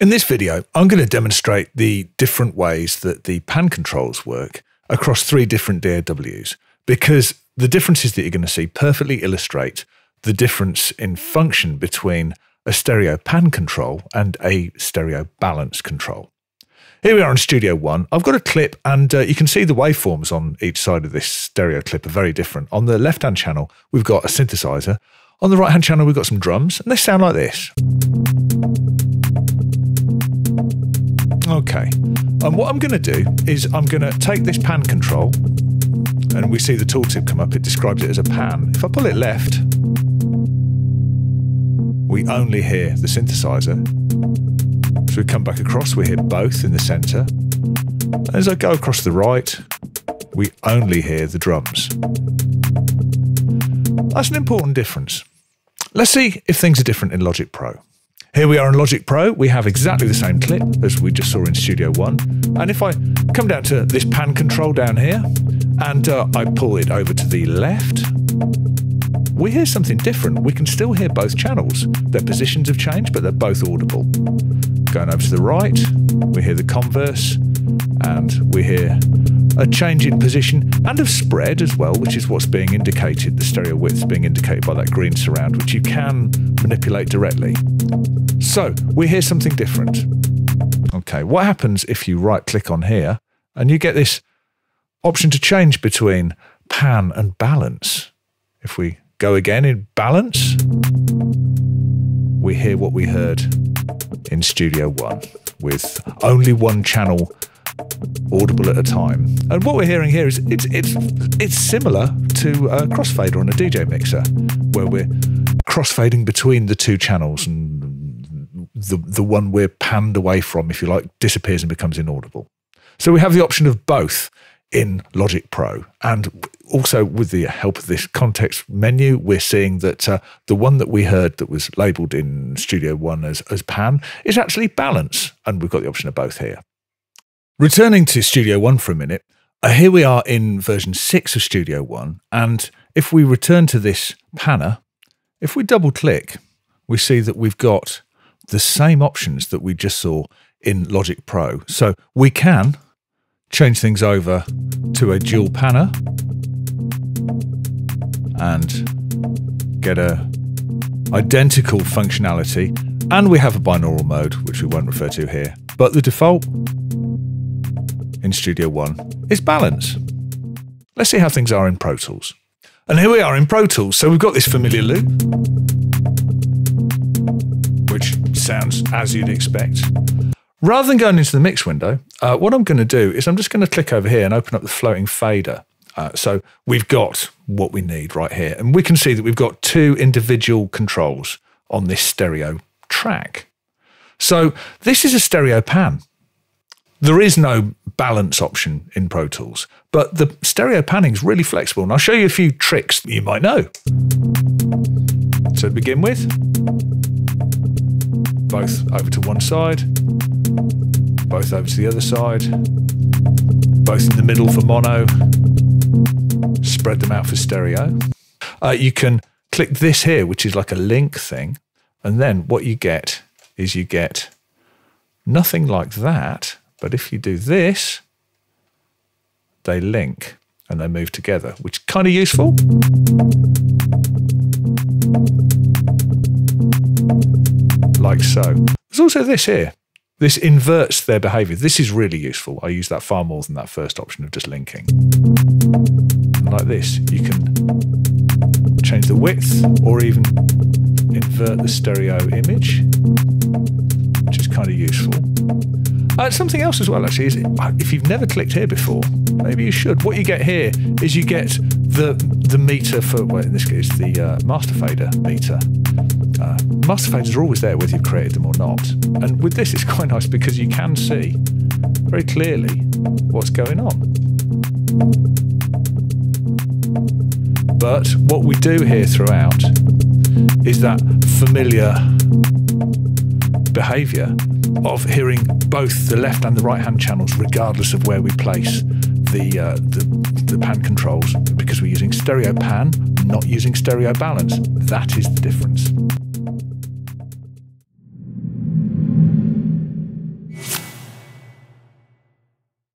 In this video, I'm going to demonstrate the different ways that the pan controls work across three different DAWs because the differences that you're going to see perfectly illustrate the difference in function between a stereo pan control and a stereo balance control. Here we are in Studio One. I've got a clip, and uh, you can see the waveforms on each side of this stereo clip are very different. On the left hand channel, we've got a synthesizer. On the right hand channel, we've got some drums, and they sound like this. Okay, and what I'm going to do is I'm going to take this pan control, and we see the tooltip come up. It describes it as a pan. If I pull it left, we only hear the synthesizer. So we come back across, we hear both in the centre. As I go across the right, we only hear the drums. That's an important difference. Let's see if things are different in Logic Pro. Here we are in Logic Pro. We have exactly the same clip as we just saw in Studio One. And if I come down to this pan control down here and uh, I pull it over to the left, we hear something different. We can still hear both channels. Their positions have changed, but they're both audible. Going over to the right, we hear the converse and we hear a change in position and of spread as well, which is what's being indicated, the stereo width being indicated by that green surround, which you can manipulate directly. So we hear something different. Okay, what happens if you right click on here and you get this option to change between pan and balance? If we go again in balance, we hear what we heard in Studio One with only one channel audible at a time. And what we're hearing here is it's it's it's similar to a crossfader on a DJ mixer, where we're crossfading between the two channels and the the one we're panned away from, if you like, disappears and becomes inaudible. So we have the option of both in Logic Pro. And also with the help of this context menu, we're seeing that uh, the one that we heard that was labeled in Studio One as, as pan is actually balance. And we've got the option of both here. Returning to Studio One for a minute, uh, here we are in version 6 of Studio One. And if we return to this panner, if we double click, we see that we've got the same options that we just saw in Logic Pro. So we can change things over to a dual panner and get a identical functionality. And we have a binaural mode, which we won't refer to here. But the default in Studio One is balance. Let's see how things are in Pro Tools. And here we are in Pro Tools. So we've got this familiar loop, which sounds as you'd expect. Rather than going into the mix window, uh, what I'm going to do is I'm just going to click over here and open up the floating fader. Uh, so we've got what we need right here. And we can see that we've got two individual controls on this stereo track. So this is a stereo pan. There is no balance option in Pro Tools, but the stereo panning is really flexible. And I'll show you a few tricks that you might know. So to begin with, both over to one side, both over to the other side, both in the middle for mono, spread them out for stereo. Uh, you can click this here, which is like a link thing, and then what you get is you get nothing like that, but if you do this, they link and they move together, which is kind of useful. Like so. There's also this here. This inverts their behavior. This is really useful. I use that far more than that first option of just linking. Like this, you can change the width or even invert the stereo image, which is kind of useful. Uh, something else as well, actually, is if you've never clicked here before, maybe you should. What you get here is you get the the meter for, well, in this case, the uh, master fader meter. Uh, master faders are always there whether you've created them or not. And with this, it's quite nice because you can see very clearly what's going on. But what we do here throughout is that familiar behavior of hearing both the left and the right hand channels, regardless of where we place the, uh, the, the pan controls, because we're using stereo pan, not using stereo balance. That is the difference.